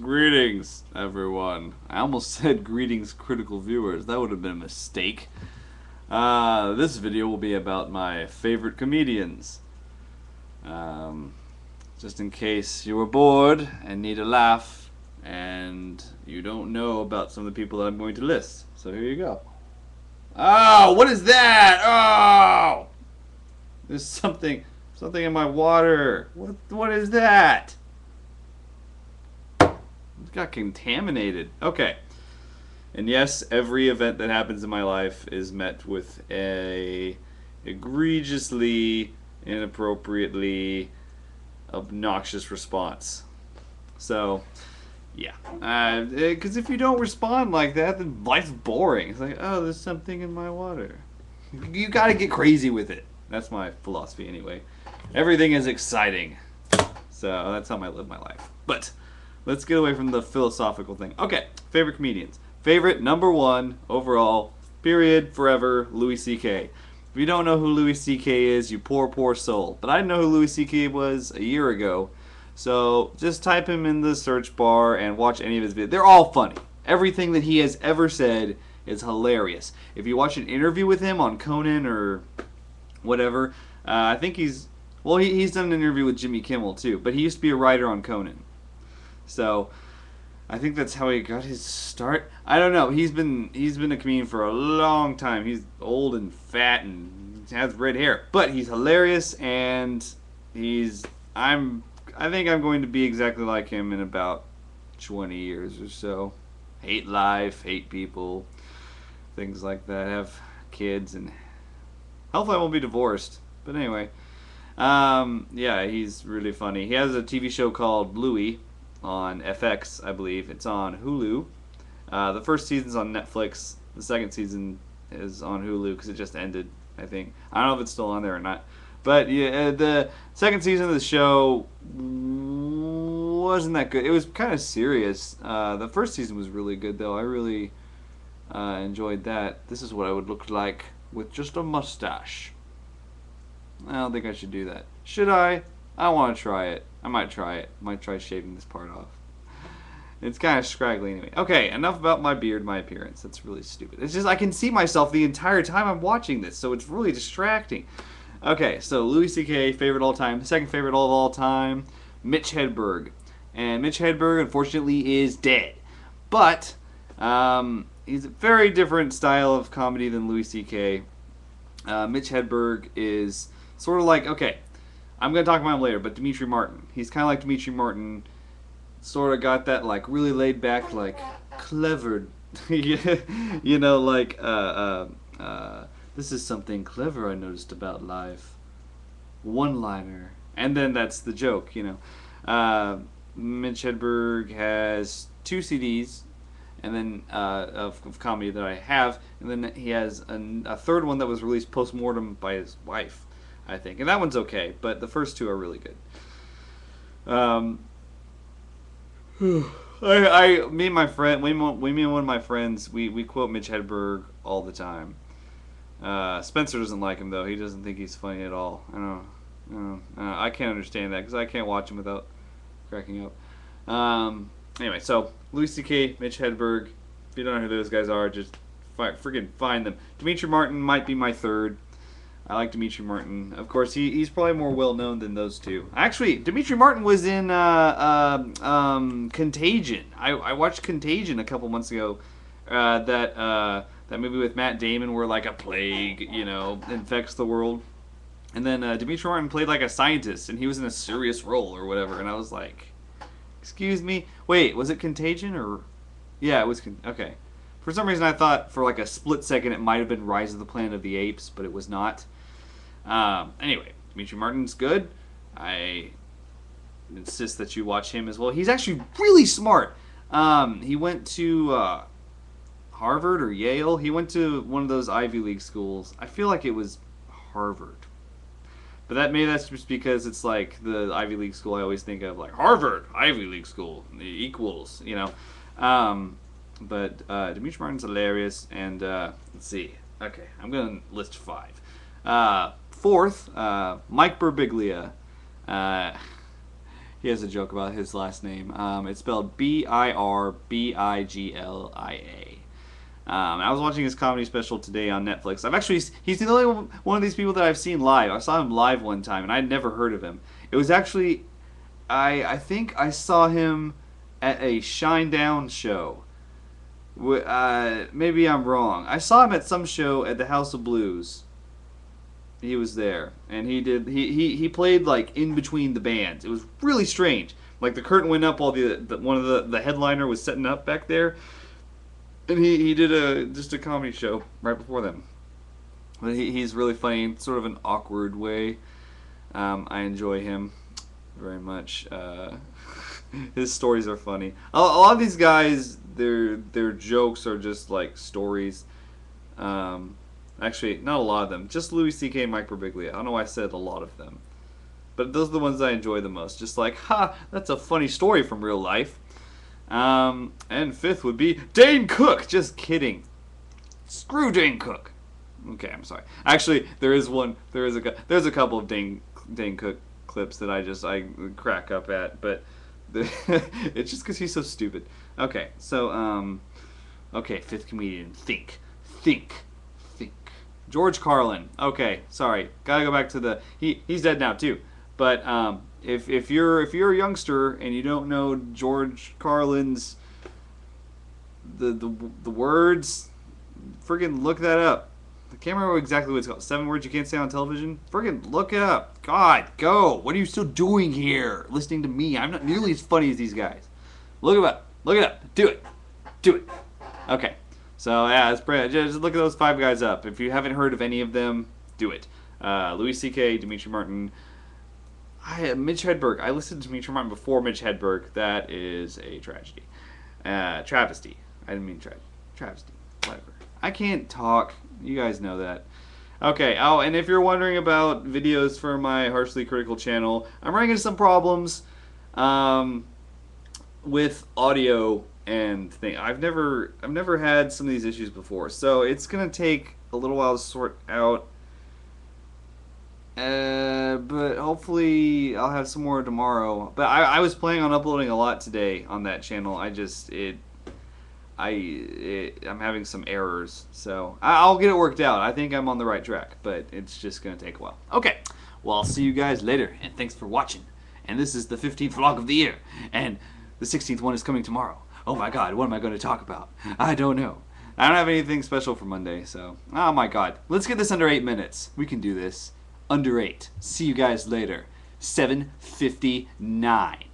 Greetings, everyone. I almost said greetings, critical viewers. That would have been a mistake. Uh, this video will be about my favorite comedians. Um, just in case you were bored and need a laugh and you don't know about some of the people that I'm going to list. So here you go. Oh, what is that? Oh! There's something something in my water. What what is that? Got contaminated. Okay. And yes, every event that happens in my life is met with a egregiously, inappropriately obnoxious response. So, yeah. Because uh, if you don't respond like that, then life's boring. It's like, oh, there's something in my water. You gotta get crazy with it. That's my philosophy, anyway. Everything is exciting. So that's how I live my life. But let's get away from the philosophical thing. Okay, favorite comedians. Favorite number one overall, period, forever, Louis C.K. If you don't know who Louis C.K. is, you poor, poor soul. But I know who Louis C.K. was a year ago. So just type him in the search bar and watch any of his videos. They're all funny. Everything that he has ever said is hilarious. If you watch an interview with him on Conan or whatever, uh, I think he's well, he, he's done an interview with Jimmy Kimmel too, but he used to be a writer on Conan. So I think that's how he got his start. I don't know. He's been he's been a comedian for a long time. He's old and fat and has red hair, but he's hilarious and he's I'm I think I'm going to be exactly like him in about 20 years or so. Hate life, hate people, things like that. Have kids and hopefully I won't be divorced. But anyway, um, yeah, he's really funny. He has a TV show called Louie on FX, I believe. It's on Hulu. Uh, the first season's on Netflix. The second season is on Hulu because it just ended. I think I don't know if it's still on there or not. But yeah, uh, the second season of the show wasn't that good. It was kind of serious. Uh, the first season was really good though. I really uh, enjoyed that. This is what I would look like with just a mustache. I don't think I should do that. Should I? I want to try it. I might try it. Might try shaving this part off. It's kind of scraggly anyway. Okay, enough about my beard, my appearance. That's really stupid. It's just I can see myself the entire time I'm watching this, so it's really distracting. Okay, so Louis C.K. favorite all time, second favorite of all time, Mitch Hedberg, and Mitch Hedberg unfortunately is dead, but um, he's a very different style of comedy than Louis C.K. Uh, Mitch Hedberg is sort of like okay, I'm gonna talk about him later, but Demetri Martin. He's kind of like Demetri Martin. Sort of got that like really laid back, like clever, you know, like uh, uh, uh, this is something clever I noticed about life. One liner, and then that's the joke, you know. Uh, Mitch Hedberg has two CDs, and then uh, of, of, comedy that I have, and then he has an, a third one that was released post mortem by his wife. I think, and that one's okay, but the first two are really good. Um, I, I, me and my friend, we, we, me and one of my friends, we, we quote Mitch Hedberg all the time. Uh, Spencer doesn't like him though; he doesn't think he's funny at all. I don't, I, don't, I can't understand that because I can't watch him without cracking up. Um, anyway, so Louis C.K., Mitch Hedberg. If you don't know who those guys are, just fi- freaking find them. Demetri Martin might be my third. I like Demetri Martin. Of course, he, he's probably more well known than those two. Actually, Demetri Martin was in uh, uh, um, Contagion. I, I watched Contagion a couple months ago. Uh, that uh, that movie with Matt Damon, where like a plague, you know, infects the world. And then uh, Demetri Martin played like a scientist, and he was in a serious role or whatever. And I was like, "Excuse me, wait, was it Contagion or?" Yeah, it was. Con- okay. For some reason, I thought for like a split second it might have been Rise of the Planet of the Apes, but it was not. Um, anyway, Demetri Martin's good. I insist that you watch him as well. He's actually really smart. Um, he went to uh, Harvard or Yale. He went to one of those Ivy League schools. I feel like it was Harvard. But that maybe that's just because it's like the Ivy League school I always think of, like Harvard, Ivy League school, equals, you know. Um, but uh, Demetri Martin's hilarious, and uh, let's see. Okay, I'm gonna list five. Uh, Fourth, uh, Mike Birbiglia. Uh, he has a joke about his last name. Um, it's spelled B I R B I G L I A. Um, I was watching his comedy special today on Netflix. I've actually he's the only one of these people that I've seen live. I saw him live one time, and I'd never heard of him. It was actually, I I think I saw him at a Shinedown show. Uh, maybe I'm wrong. I saw him at some show at the House of Blues. He was there, and he did he he, he played like in between the bands. It was really strange. Like the curtain went up while the, the one of the the headliner was setting up back there and he, he did a just a comedy show right before them. But he, he's really funny, sort of an awkward way. Um, I enjoy him very much. Uh, his stories are funny. A, a, lot of these guys, their their jokes are just like stories. Um, actually, not a lot of them. Just Louis C.K. and Mike Birbiglia. I don't know why I said a lot of them, but those are the ones I enjoy the most. Just like, ha, that's a funny story from real life. Um, and fifth would be Dane Cook. Just kidding. Screw Dane Cook. Okay, I'm sorry. Actually, there is one. There is a there's a couple of Dane Dane Cook clips that I just I crack up at, but the, it's just because he's so stupid. Okay, so um, okay, fifth comedian. Think, think, think. George Carlin. Okay, sorry. Gotta go back to the he he's dead now too. But um, if if you're if you're a youngster and you don't know George Carlin's the the, the words, friggin' look that up. I can't remember exactly what it's called. Seven words you can't say on television. Friggin' look it up. God, go. What are you still doing here? Listening to me. I'm not nearly as funny as these guys. Look it up. Look it up. Do it. Do it. Okay. So yeah, it's just look at those five guys up. If you haven't heard of any of them, do it. Uh, Louis C.K., Demetri Martin, I, Mitch Hedberg. I listened to Mitch Martin before Mitch Hedberg. That is a tragedy. Uh, travesty. I didn't mean tra- travesty. Whatever. I can't talk. You guys know that. Okay. Oh, and if you're wondering about videos for my harshly critical channel, I'm running into some problems um, with audio and thing. I've never I've never had some of these issues before, so it's gonna take a little while to sort out uh, but hopefully I'll have some more tomorrow. But I, I was planning on uploading a lot today on that channel. I just it, I it, I'm having some errors, so I'll get it worked out. I think I'm on the right track, but it's just gonna take a while. Okay, well I'll see you guys later, and thanks for watching. And this is the 15th vlog of the year, and the 16th one is coming tomorrow. Oh my God, what am I going to talk about? I don't know. I don't have anything special for Monday, so oh my God, let's get this under eight minutes. We can do this under 8. See you guys later. 759.